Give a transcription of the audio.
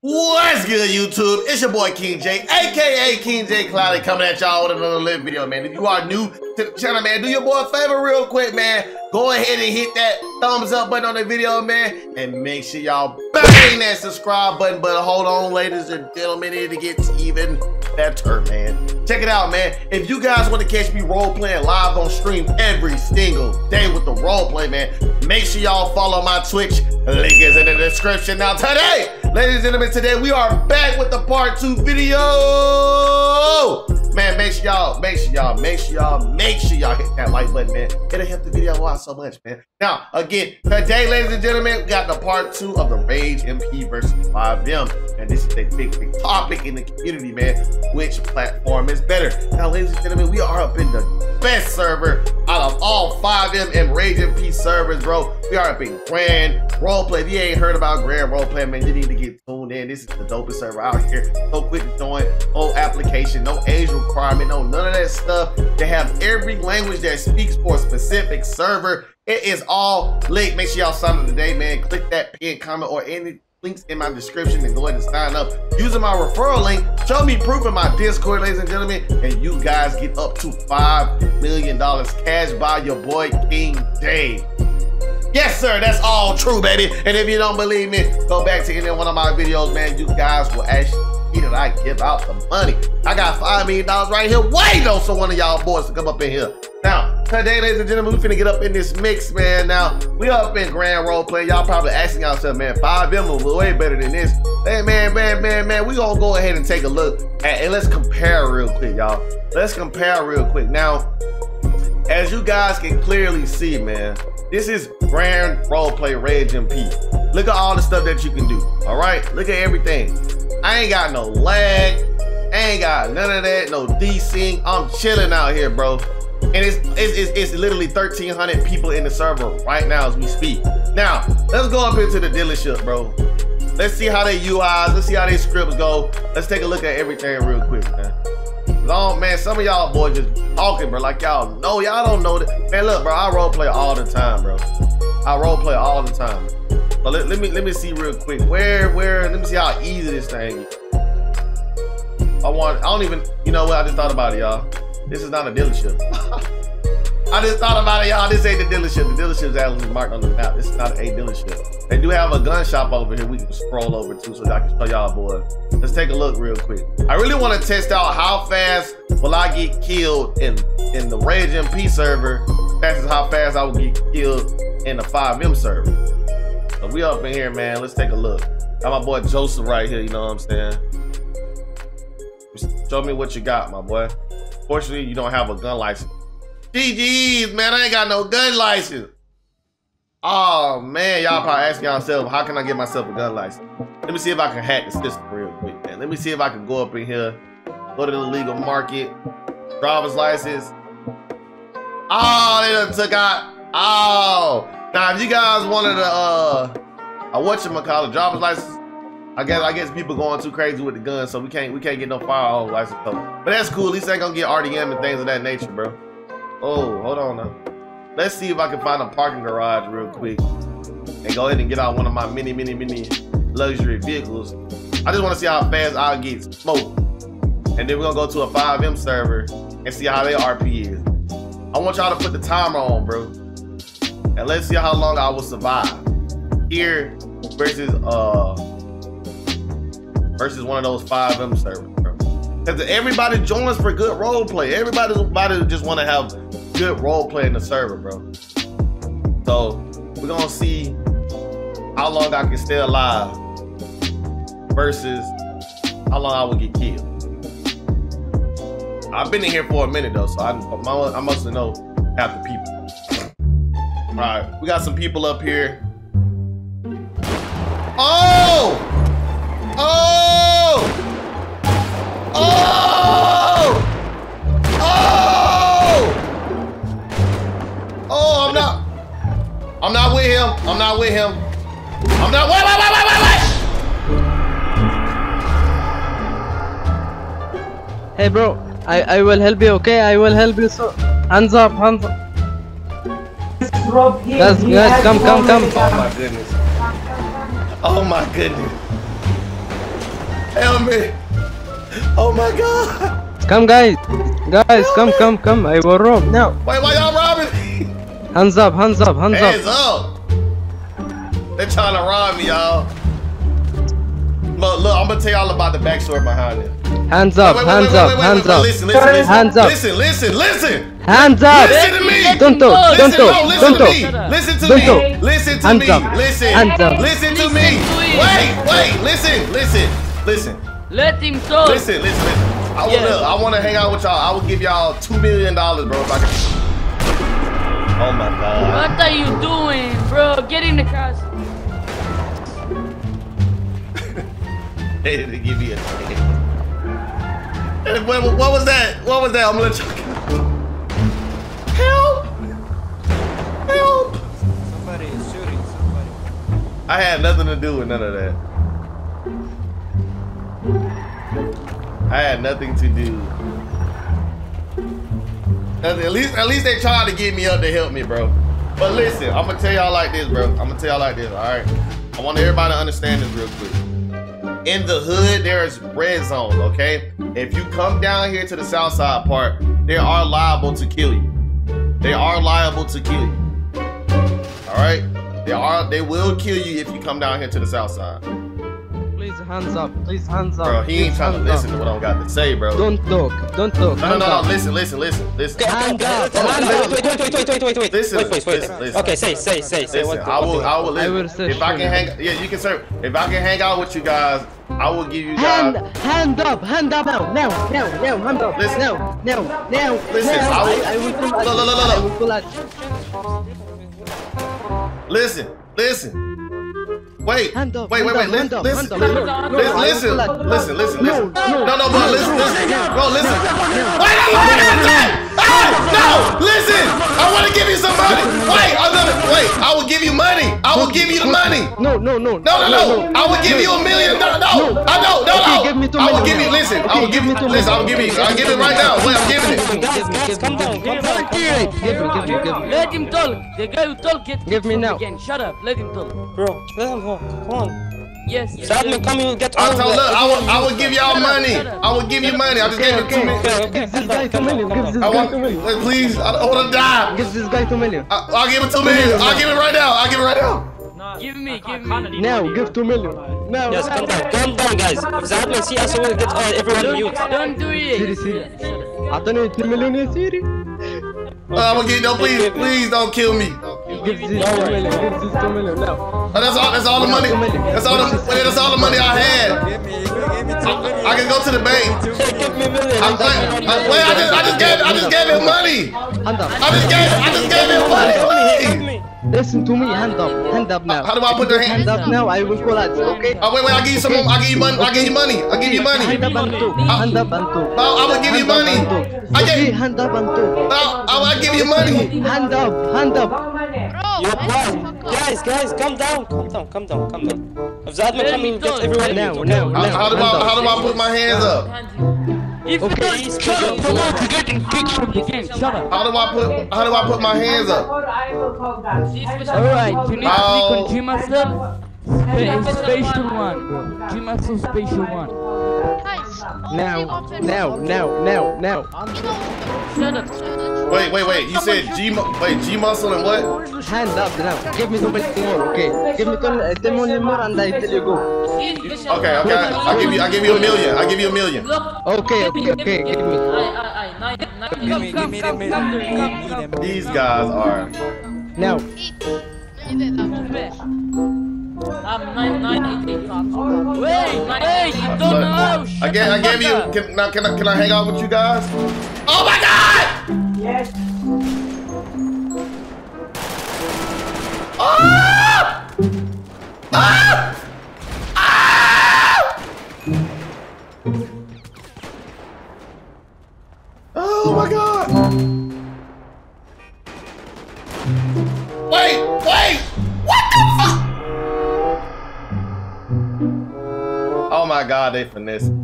What's good, YouTube? It's your boy King Jay, aka King Jay Clouted, coming at y'all with another lit video, man. If you are new to the channel, man, do your boy a favor real quick, man. Go ahead and hit that thumbs up button on the video, man, and make sure y'all bang that subscribe button. But hold on, ladies and gentlemen, it gets even better, man. Check it out, man. If you guys want to catch me role playing live on stream every single day with the role play, man, make sure y'all follow my Twitch. Link is in the description. Now, today, ladies and gentlemen, today we are back with the part two video. Man, make sure y'all, make sure y'all, make sure y'all, make sure y'all hit that like button, man. It'll help the video out so much, man. Now, again, today, ladies and gentlemen, we got the part two of the Rage MP versus FiveM. And this is a big, big topic in the community, man. Which platform is better? Now, ladies and gentlemen, we are up in the best server out of all FiveM and Rage MP servers, bro. We are up in Grand Roleplay. If you ain't heard about Grand Roleplay, man, you need to get tuned in. This is the dopest server out here. So quick join, no application, no age requirement, no none of that stuff. They have every language that speaks for a specific server. It is all linked. Make sure y'all sign up today, man. Click that pin comment or any links in my description and go ahead and sign up using my referral link. Show me proof in my Discord, ladies and gentlemen, and you guys get up to $5 million cash by your boy King Dave. Yes, sir, that's all true, baby. And if you don't believe me, go back to any one of my videos, man. You guys will actually see that I give out the money. I got $5 million right here waiting on some one of y'all boys to come up in here. Now, today, ladies and gentlemen, we finna get up in this mix, man. Now, we up in Grand Roleplay. Y'all probably asking yourself, man, FiveM was way better than this. Hey, man, man, man, man, we gonna go ahead and take a look at, and let's compare real quick, y'all. Let's compare real quick. Now, as you guys can clearly see, man, this is Grand Roleplay Rage MP. Look at all the stuff that you can do, all right? Look at everything. I ain't got no lag. I ain't got none of that, no desync. I'm chilling out here, bro. And it's, it's, it's, literally 1,300 people in the server right now as we speak. Now, let's go up into the dealership, bro. Let's see how they UIs, let's see how their scripts go. Let's take a look at everything real quick, man. Long man, some of y'all boys just talking, bro. Like y'all know, y'all don't know that. Man, look, bro, I role play all the time, bro. I role play all the time. So let, let me let me see real quick. Where where? Let me see how easy this thing is. I want. I don't even. You know what? I just thought about it, y'all. This is not a dealership. I just thought about it, y'all. This ain't the dealership. The dealership is actually marked on the map. This is not a dealership. They do have a gun shop over here. We can scroll over to so I can show y'all, boy. Let's take a look real quick. I really want to test out how fast will I get killed in in the Rage MP server. That's how fast I will get killed in the FiveM server. So we up in here, man. Let's take a look. Got my boy Joseph right here. You know what I'm saying? Show me what you got, my boy. Fortunately, you don't have a gun license. GG's, man. I ain't got no gun license. Oh, man. Y'all probably asking yourself, how can I get myself a gun license? Let me see if I can hack the system real quick, man. Let me see if I can go up in here, go to the legal market, driver's license. Oh, they done took out. Oh. Now, if you guys wanted to, uh, a whatchamacallit, driver's license, I guess I guess people going too crazy with the gun, so we can't we can't get no firearm license. But that's cool. At least I ain't gonna get RDM and things of that nature, bro. Oh, hold on now. Let's see if I can find a parking garage real quick and go ahead and get out one of my many, many, many luxury vehicles. I just want to see how fast I'll get smoked. And then we're gonna go to a FiveM server and see how their RP is. I want y'all to put the timer on, bro. And let's see how long I will survive. Here versus uh versus one of those FiveM servers. Because everybody joins for good role play. Everybody's about to just want to have good role play in the server, bro. So we're gonna see how long I can stay alive versus how long I will get killed. I've been in here for a minute though, so I, I must know half the people. All right, we got some people up here. Oh! Oh! Oh! Oh! Oh, I'm not. I'm not with him. I'm not with him. I'm not. Wait, wait, wait, wait, wait, wait! Hey, bro. I, I will help you, okay? I will help you. So, hands up, hands up. Guys, guys, come, come, come. Oh my goodness. Oh my goodness. Help me. Oh my god. Come guys, guys, come, come, come. I will rob now. Wait, why y'all robbing me? Hands up, hands up, hands Hands up. up. They trying to rob me, y'all. Look, look, I'm gonna tell y'all about the backstory behind it. Hands up, Wait, wait, hands wait, up, wait, wait, hands up. Listen, listen, listen. Hands up. Listen, listen, listen. Hands up. Listen to me. Don't talk, don't Listen, no, talk, don't to talk. Listen to Don't me. talk. Listen to Hands me. up. Listen. Hands up. Listen to me. Wait, wait. Listen, listen, listen, Let him talk. listen, listen, listen. I want to. Yeah. I want to hang out with y'all. I will give y'all two million dollars, bro. If I can. Oh my god. What are you doing, bro? Get in the car. They didn't give me a chance. What, what was that? What was that? I'm gonna let you. Help! Help! Somebody is shooting somebody. I had nothing to do with none of that. I had nothing to do. At least, at least they tried to get me up to help me, bro. But listen, I'm gonna tell y'all like this, bro. I'm gonna tell y'all like this, all right? I want everybody to understand this real quick. In the hood, there's red zones, okay? If you come down here to the south side part, they are liable to kill you. They are liable to kill you. All right? They are. They will kill you if you come down here to the south side. Please hands up, please hands up. Bro, he ain't trying to listen up. to what I got to say, bro. Don't talk, don't talk. no, no, hands no, no. up. Listen, listen, listen, listen. Hand up, Wait, hand up. wait, wait, wait, wait, wait, wait, wait, wait. Listen, wait, wait, wait. listen, listen. Okay, say, say, say, say. Listen, What? I will, what- I will, I listen. will search if I can hang, yeah, you can serve. If I can hang out with you guys, I will give you Hand, guys. hand up, hand up now, now, now, now, hand up, Listen. now, now, now, Listen, now. I will- I, I will pull at Look, look, look, I will pull at Listen, listen. Wait, Hand up, wait, wait, hand wait. Listen, listen, listen, listen, I will pull at- listen, listen, No, no, No, no, bro, listen, listen, no, bro, listen. no, no. Wait, wait, wait, wait, wait. Ah, no, listen. I want to give you some money. Wait, I'm gonna wait. I will give you money. I will give you the money. No, no, no. No, no, no. I will give you a million. No, no, I don't. No, no. give me two I will give you. Listen, I will give give you. Listen, I will give you. I'll give it right now. Wait, I'm giving it. Guys, guys, calm down, calm down. Give me, give me, give me. Let him talk. The guy who talk get Give me kicked now. again. Shut up. Let him talk. Bro, let him go. Come on. Yes. yes. Sadman, come here, get I all told the- look, I will, I will give y'all money. I will give you money. I just gave it to me. Okay, okay, Give this calm guy down, two calm million. down, Give calm this I down. guy want, two million. wait, please. I don't want to die. Give this guy two million. I, I'll give it two million. I'll give it right now. I'll give it right now. Give me. Give me. Now, give two million. Now. Yes, calm down, calm down, guys. If Zadman see us, he will get all, everyone mute. Don't do Siri, it. Siri. أعطاني 2 مليون يا سيري. Uh, I'm gonna get no. Please, please don't kill me. Give this 2 million. Give this 2 million now. That's all. That's all the money. That's all. The, wait, that's all the money I had. Million. I can go to the bank. Give me million. I, wait, I, I just, I just gave, I just gave him money. I just gave, I just gave him money. Give Wait. me. Listen to me. Hand up. Hand up now. How do I put the hand? Hand up now. I will call it. Okay. Oh wait, wait. I give you some. more. I give you money. I give you money. I give you money. Hand up and two. Ah. Hand up and two. I, ah, I will give you money. and two. I Okay, hand up and two. I, I will give you money. Hand up. Hand up. Yo, guys, guys, guys, calm down, calm down, calm down, calm down. If Zadman come in, get everyone Now, mute, now. How, how do I, how do I put my hands up? If you Okay. don't shut up, promote, you're getting kicked from the game. Shut up. How do I put, how do I put my hands up? Alright, you need to click on G Muscle. Spa- Spatial one, bro. G Muscle Spatial one. Now. Now. Now. Now. Now. Shut up. Wait, wait, wait. You said G, wait, G muscle and what? Hand up now. Give me two million more. Okay. Give me two, 10 million more and I tell you go. Okay, okay. I give you, I give you a million. I give you a million. Okay. Okay. Okay. Give me. Give me, give me the million. Give me the These guys are. Now. I'm nine nine eight eight. Wait, wait, you don't know. I gave, I gave you. Can, now, can I, can I hang out with you guys? Oh my God! Ah! Ah! Ah! Oh my God! Wait, wait! What the fuck? Oh my God, they.